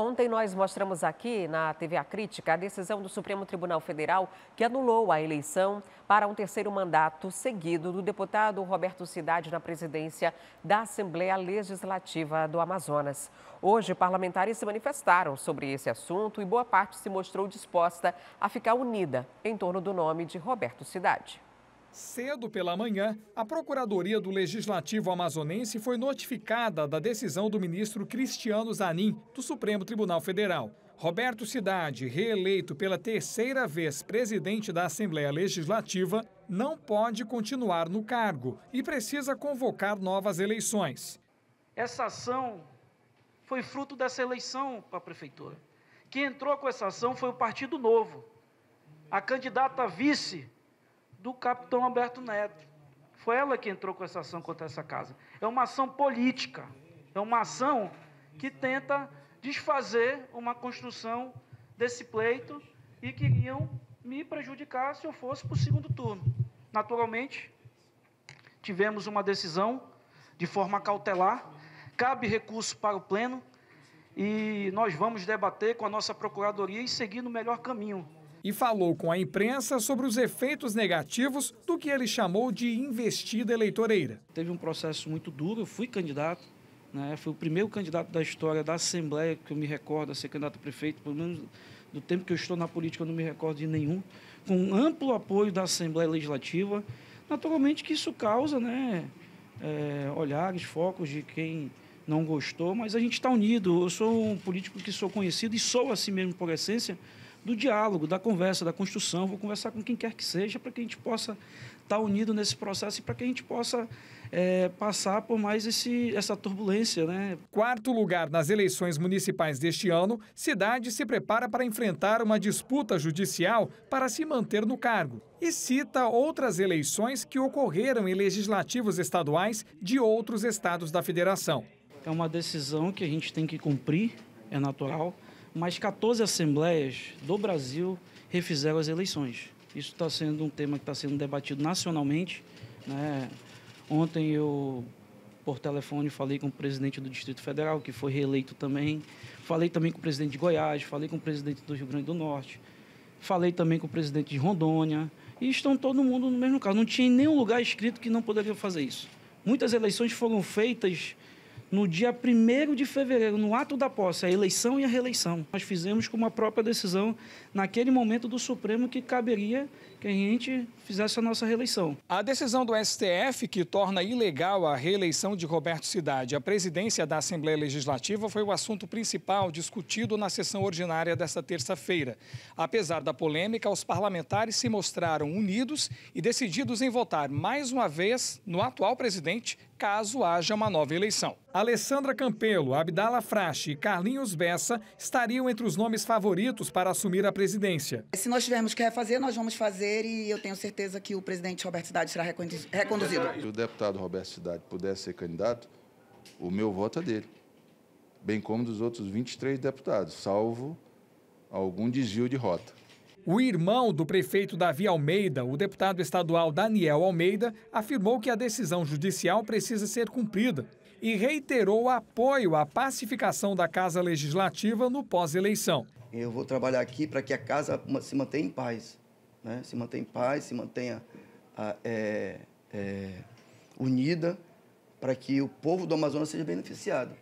Ontem nós mostramos aqui na TV A Crítica a decisão do Supremo Tribunal Federal que anulou a eleição para um terceiro mandato seguido do deputado Roberto Cidade na presidência da Assembleia Legislativa do Amazonas. Hoje, parlamentares se manifestaram sobre esse assunto e boa parte se mostrou disposta a ficar unida em torno do nome de Roberto Cidade. Cedo pela manhã, a Procuradoria do Legislativo Amazonense foi notificada da decisão do ministro Cristiano Zanin, do Supremo Tribunal Federal. Roberto Cidade, reeleito pela terceira vez presidente da Assembleia Legislativa, não pode continuar no cargo e precisa convocar novas eleições. Essa ação foi fruto dessa eleição para a prefeitura. Quem entrou com essa ação foi o Partido Novo. A candidata vice do capitão Alberto Neto. Foi ela que entrou com essa ação contra essa casa. É uma ação política, é uma ação que tenta desfazer uma construção desse pleito e queriam me prejudicar se eu fosse para o segundo turno. Naturalmente, tivemos uma decisão de forma cautelar, cabe recurso para o Pleno e nós vamos debater com a nossa Procuradoria e seguir no melhor caminho e falou com a imprensa sobre os efeitos negativos do que ele chamou de investida eleitoreira. Teve um processo muito duro, eu fui candidato, né, fui o primeiro candidato da história da Assembleia que eu me recordo a ser candidato a prefeito, pelo menos do tempo que eu estou na política eu não me recordo de nenhum, com amplo apoio da Assembleia Legislativa. Naturalmente que isso causa né, é, olhares, focos de quem não gostou, mas a gente está unido. Eu sou um político que sou conhecido e sou assim mesmo por essência, do diálogo, da conversa, da construção. Vou conversar com quem quer que seja para que a gente possa estar tá unido nesse processo e para que a gente possa é, passar por mais esse, essa turbulência. Né? Quarto lugar nas eleições municipais deste ano, Cidade se prepara para enfrentar uma disputa judicial para se manter no cargo e cita outras eleições que ocorreram em legislativos estaduais de outros estados da federação. É uma decisão que a gente tem que cumprir, é natural mas 14 assembleias do Brasil refizeram as eleições. Isso está sendo um tema que está sendo debatido nacionalmente. Né? Ontem eu, por telefone, falei com o presidente do Distrito Federal, que foi reeleito também. Falei também com o presidente de Goiás, falei com o presidente do Rio Grande do Norte. Falei também com o presidente de Rondônia. E estão todo mundo no mesmo caso. Não tinha nenhum lugar escrito que não poderia fazer isso. Muitas eleições foram feitas no dia 1 de fevereiro, no ato da posse, a eleição e a reeleição. Nós fizemos com uma própria decisão, naquele momento do Supremo, que caberia que a gente fizesse a nossa reeleição. A decisão do STF, que torna ilegal a reeleição de Roberto Cidade à presidência da Assembleia Legislativa, foi o assunto principal discutido na sessão ordinária desta terça-feira. Apesar da polêmica, os parlamentares se mostraram unidos e decididos em votar mais uma vez no atual presidente, caso haja uma nova eleição. Alessandra Campelo, Abdala Frache e Carlinhos Bessa estariam entre os nomes favoritos para assumir a presidência. Se nós tivermos que refazer, nós vamos fazer e eu tenho certeza que o presidente Roberto Cidade será reconduzido. Se o deputado Roberto Cidade pudesse ser candidato, o meu voto é dele, bem como dos outros 23 deputados, salvo algum desvio de rota. O irmão do prefeito Davi Almeida, o deputado estadual Daniel Almeida, afirmou que a decisão judicial precisa ser cumprida e reiterou apoio à pacificação da Casa Legislativa no pós-eleição. Eu vou trabalhar aqui para que a casa se mantenha em paz, né? se mantenha em paz, se mantenha é, é, unida, para que o povo do Amazonas seja beneficiado.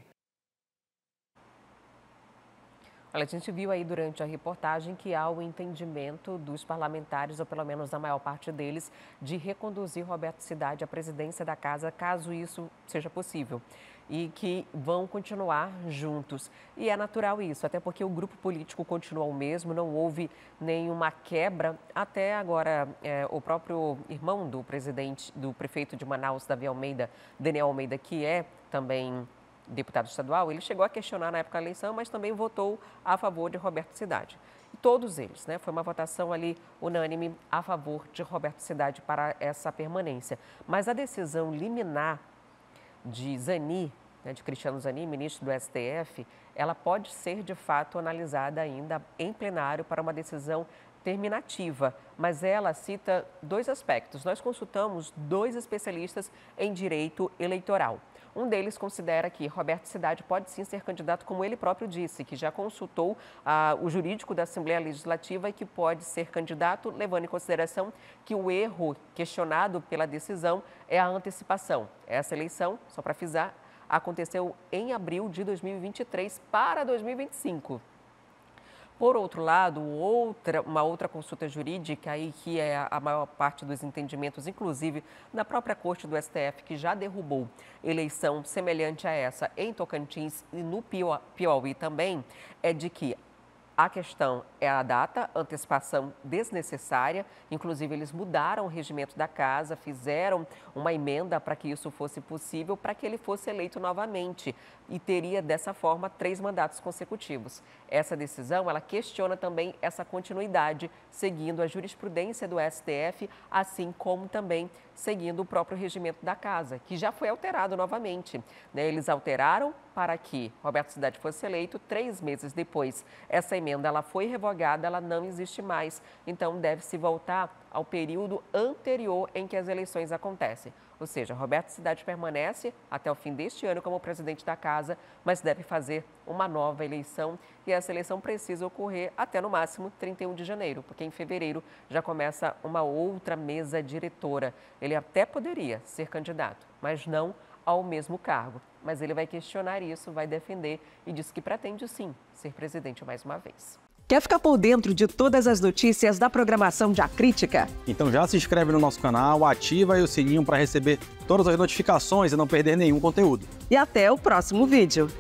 Olha, a gente viu aí durante a reportagem que há o entendimento dos parlamentares, ou pelo menos da maior parte deles, de reconduzir Roberto Cidade à presidência da casa, caso isso seja possível. E que vão continuar juntos. E é natural isso, até porque o grupo político continua o mesmo, não houve nenhuma quebra. Até agora, é, o próprio irmão do presidente, do prefeito de Manaus, Davi Almeida, Daniel Almeida, que é também deputado estadual, ele chegou a questionar na época da eleição, mas também votou a favor de Roberto Cidade. Todos eles, né? Foi uma votação ali unânime a favor de Roberto Cidade para essa permanência. Mas a decisão liminar de Zani, né, de Cristiano Zani, ministro do STF, ela pode ser de fato analisada ainda em plenário para uma decisão terminativa, mas ela cita dois aspectos. Nós consultamos dois especialistas em direito eleitoral. Um deles considera que Roberto Cidade pode sim ser candidato, como ele próprio disse, que já consultou ah, o jurídico da Assembleia Legislativa e que pode ser candidato, levando em consideração que o erro questionado pela decisão é a antecipação. Essa eleição, só para frisar, aconteceu em abril de 2023 para 2025. Por outro lado, outra, uma outra consulta jurídica aí que é a maior parte dos entendimentos, inclusive na própria corte do STF, que já derrubou eleição semelhante a essa em Tocantins e no Piauí também, é de que a questão é a data, antecipação desnecessária. Inclusive, eles mudaram o regimento da casa, fizeram uma emenda para que isso fosse possível, para que ele fosse eleito novamente e teria dessa forma três mandatos consecutivos. Essa decisão, ela questiona também essa continuidade, seguindo a jurisprudência do STF, assim como também seguindo o próprio regimento da casa, que já foi alterado novamente. Né? Eles alteraram para que Roberto Cidade fosse eleito. Três meses depois, essa emenda ela foi revogada, ela não existe mais. Então, deve-se voltar ao período anterior em que as eleições acontecem. Ou seja, Roberto Cidade permanece até o fim deste ano como presidente da casa, mas deve fazer uma nova eleição e essa eleição precisa ocorrer até no máximo 31 de janeiro, porque em fevereiro já começa uma outra mesa diretora. Ele até poderia ser candidato, mas não ao mesmo cargo. Mas ele vai questionar isso, vai defender e diz que pretende sim ser presidente mais uma vez. Quer ficar por dentro de todas as notícias da programação de A Crítica? Então já se inscreve no nosso canal, ativa o sininho para receber todas as notificações e não perder nenhum conteúdo. E até o próximo vídeo.